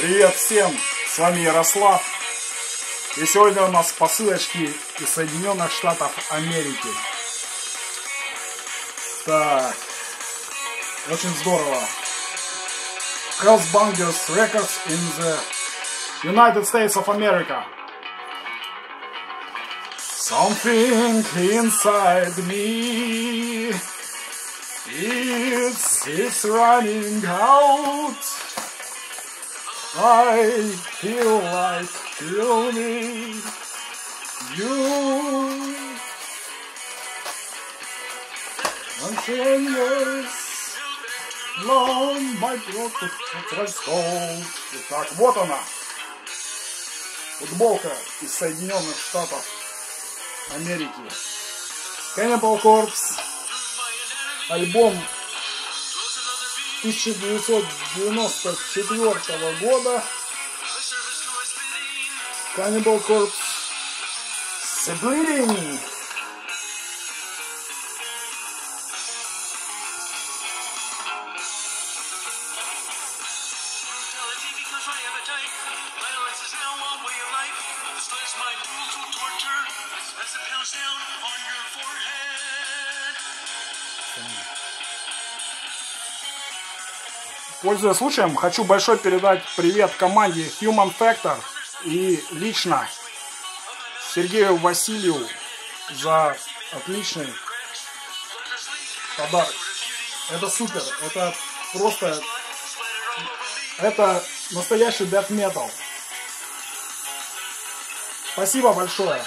Привет всем, с вами Ярослав. И сегодня у нас посылочки из Соединенных Штатов Америки. Так, очень здорово. Hellsbangers Records in the United States of America. Something inside me it's, it's running out. I feel like killing you. Continuous long my broken gold. Итак, вот она. Футболка из Соединенных Штатов Америки. Cannibal Corpse. Альбом 1994 года. Cannibal Corpse. The Bleeding. brutality Пользуясь случаем, хочу большой передать привет команде Human Factor и лично Сергею Васильеву за отличный подарок. Это супер, это просто, это настоящий death metal. Спасибо большое.